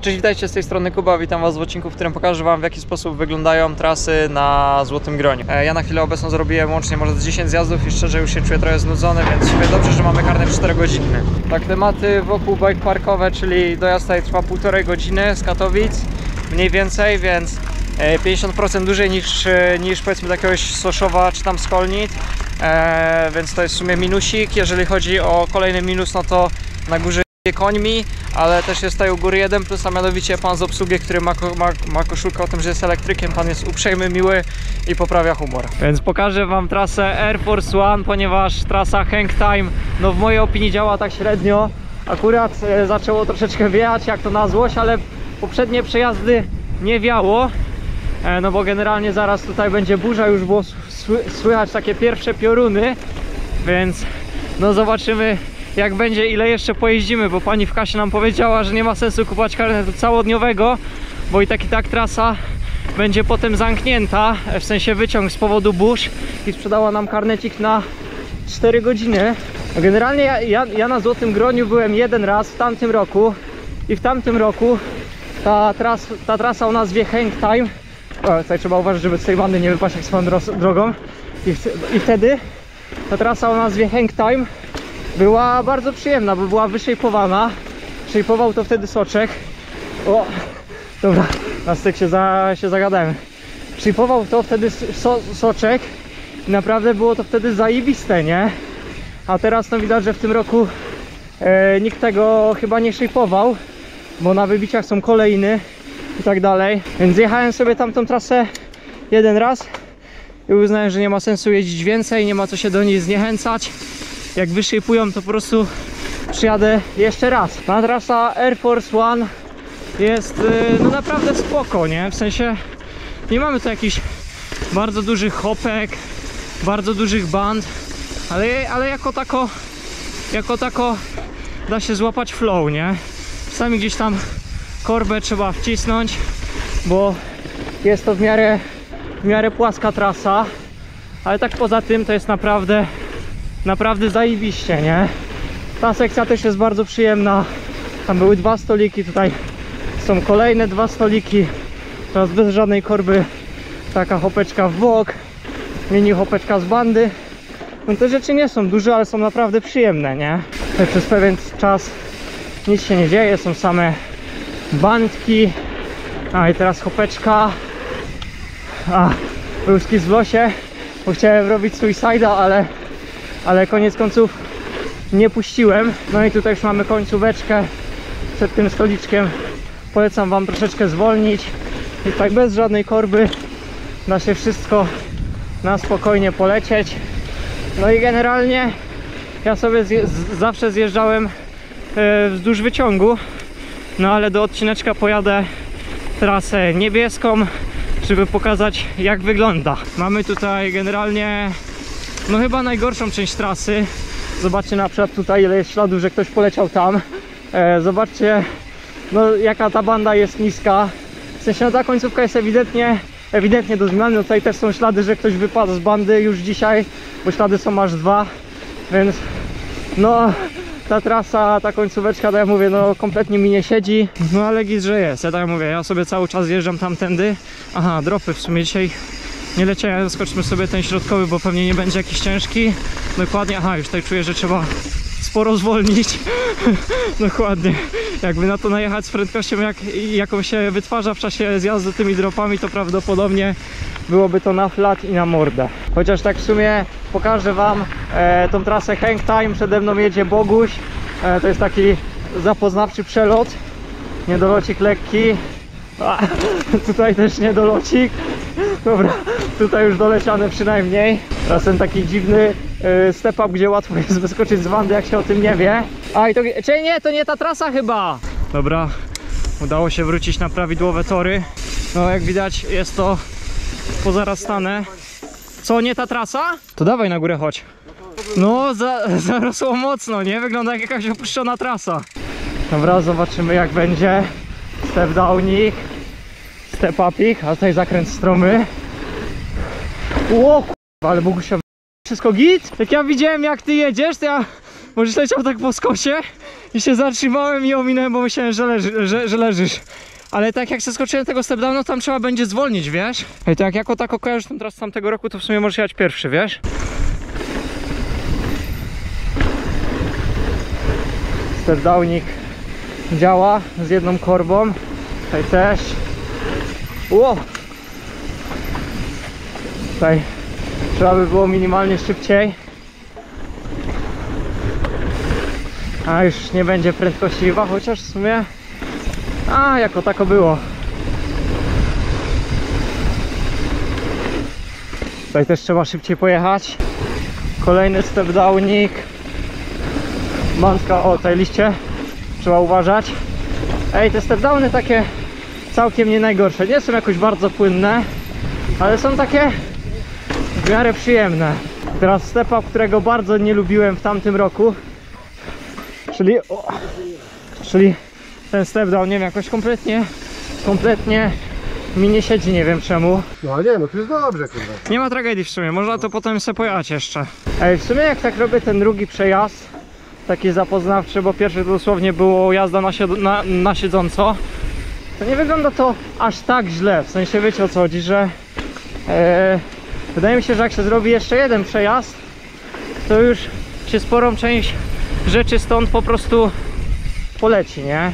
Cześć, witajcie z tej strony Kuba, witam Was w odcinku, w którym pokażę Wam w jaki sposób wyglądają trasy na Złotym Groniu. E, Ja na chwilę obecną zrobiłem łącznie może z 10 zjazdów i szczerze już się czuję trochę znudzony, więc sumie dobrze, że mamy karnet 4 godziny. Tak, tematy wokół bike parkowe, czyli dojazd tutaj trwa półtorej godziny z Katowic, mniej więcej, więc e, 50% dłużej niż, e, niż powiedzmy do jakiegoś Soszowa czy tam Skolnit, e, więc to jest w sumie minusik. Jeżeli chodzi o kolejny minus, no to na górze je końmi, ale też jest tutaj u góry jeden plus, a mianowicie pan z obsługi, który ma, ma, ma koszulkę o tym, że jest elektrykiem, pan jest uprzejmy, miły i poprawia humor. Więc pokażę wam trasę Air Force One, ponieważ trasa Hang Time, no w mojej opinii działa tak średnio. Akurat e, zaczęło troszeczkę wiać, jak to na złość, ale poprzednie przejazdy nie wiało. E, No bo generalnie zaraz tutaj będzie burza, już było sły- słychać takie pierwsze pioruny, więc no zobaczymy jak będzie, ile jeszcze pojeździmy, bo pani w kasie nam powiedziała, że nie ma sensu kupować karnetu całodniowego, bo i tak i tak trasa będzie potem zamknięta, w sensie wyciąg z powodu burz i sprzedała nam karnecik na 4 godziny. Generalnie ja, ja, ja na Złotym Groniu byłem jeden raz w tamtym roku i w tamtym roku ta, tras, ta trasa o nazwie Hang Time o, tutaj trzeba uważać, żeby z tej bandy nie wypaść jak swoją drogą I, i wtedy ta trasa o nazwie Hang Time była bardzo przyjemna, bo była wyszejpowana. Szejpował to wtedy soczek. O, dobra, na styk się, za, się zagadałem. Szejpował to wtedy so, soczek i naprawdę było to wtedy zajebiste, nie? A teraz no widać, że w tym roku e, nikt tego chyba nie szejpował, bo na wybiciach są kolejny i tak dalej. Więc jechałem sobie tamtą trasę jeden raz i uznałem, że nie ma sensu jeździć więcej, nie ma co się do niej zniechęcać jak wyszypują to po prostu przyjadę jeszcze raz. Ta trasa Air Force One jest y, no naprawdę spoko, nie? W sensie nie mamy tu jakichś bardzo dużych hopek, bardzo dużych band, ale, ale jako tako jako tako da się złapać flow, nie? Czasami gdzieś tam korbę trzeba wcisnąć, bo jest to w miarę, w miarę płaska trasa, ale tak poza tym to jest naprawdę naprawdę zajebiście, nie? Ta sekcja też jest bardzo przyjemna. Tam były dwa stoliki, tutaj są kolejne dwa stoliki. Teraz bez żadnej korby taka hopeczka w bok, mini hopeczka z bandy. No te rzeczy nie są duże, ale są naprawdę przyjemne, nie? Tutaj przez pewien czas nic się nie dzieje, są same bandki. A i teraz hopeczka. A, łyżki w losie, bo chciałem robić suicide'a, ale ale koniec końców nie puściłem. No i tutaj już mamy końcóweczkę przed tym stoliczkiem. Polecam Wam troszeczkę zwolnić i tak bez żadnej korby da się wszystko na spokojnie polecieć. No i generalnie ja sobie zje zawsze zjeżdżałem e, wzdłuż wyciągu, no ale do odcineczka pojadę trasę niebieską, żeby pokazać jak wygląda. Mamy tutaj generalnie no chyba najgorszą część trasy. Zobaczcie na przykład tutaj ile jest śladów, że ktoś poleciał tam. E, zobaczcie no, jaka ta banda jest niska. W sensie no, ta końcówka jest ewidentnie, ewidentnie do zmiany. No, tutaj też są ślady, że ktoś wypadł z bandy już dzisiaj, bo ślady są aż dwa. Więc no ta trasa, ta końcóweczka, tak jak mówię, no kompletnie mi nie siedzi. No ale git, że jest. Ja tak mówię, ja sobie cały czas jeżdżam tamtędy. Aha, dropy w sumie dzisiaj nie leciałem, skoczmy sobie ten środkowy, bo pewnie nie będzie jakiś ciężki. Dokładnie, aha, już tutaj czuję, że trzeba sporo zwolnić. Dokładnie. Jakby na to najechać z prędkością, jak, jaką się wytwarza w czasie zjazdu tymi dropami, to prawdopodobnie byłoby to na flat i na mordę. Chociaż tak w sumie pokażę Wam e, tą trasę Hang Time. Przede mną jedzie Boguś. E, to jest taki zapoznawczy przelot. Niedolocik lekki. A, tutaj też niedolocik. Dobra, tutaj już doleciane przynajmniej. Teraz ten taki dziwny y, step up, gdzie łatwo jest wyskoczyć z wandy, jak się o tym nie wie. A i to. Czy nie, to nie ta trasa chyba. Dobra, udało się wrócić na prawidłowe tory. No jak widać jest to pozarastane. Co, nie ta trasa? To dawaj na górę chodź. No, za, zarosło mocno, nie? Wygląda jak jakaś opuszczona trasa. Dobra, zobaczymy jak będzie. Step downik step upik, a tutaj zakręt stromy. O kurwa, ale Bogusia, wszystko git? Jak ja widziałem jak ty jedziesz, to ja już leciał tak po skosie i się zatrzymałem i ominąłem, bo myślałem, że, leży, że, że leżysz. Ale tak jak zeskoczyłem tego step downu, tam trzeba będzie zwolnić, wiesz? To jak jako tako kojarzysz ten teraz z tamtego roku, to w sumie możesz jechać pierwszy, wiesz? Step downik działa z jedną korbą. Tutaj też. Ło! Tutaj trzeba by było minimalnie szybciej. A już nie będzie prędkościwa, chociaż w sumie. A, jako tako było. Tutaj też trzeba szybciej pojechać. Kolejny step downik. Mantka, o tej liście. Trzeba uważać. Ej, te step downy takie całkiem nie najgorsze. Nie są jakoś bardzo płynne, ale są takie w miarę przyjemne. Teraz stepa, którego bardzo nie lubiłem w tamtym roku. Czyli, o, czyli ten step down, nie wiem, jakoś kompletnie, kompletnie mi nie siedzi, nie wiem czemu. No nie, no to jest dobrze, kurwa. Nie ma tragedii w sumie, można to potem sobie pojechać jeszcze. Ej, w sumie jak tak robię ten drugi przejazd, taki zapoznawczy, bo pierwszy to dosłownie było jazda na, sied na, na siedząco, to nie wygląda to aż tak źle, w sensie wiecie o co chodzi, że e, wydaje mi się, że jak się zrobi jeszcze jeden przejazd, to już się sporą część rzeczy stąd po prostu poleci, nie?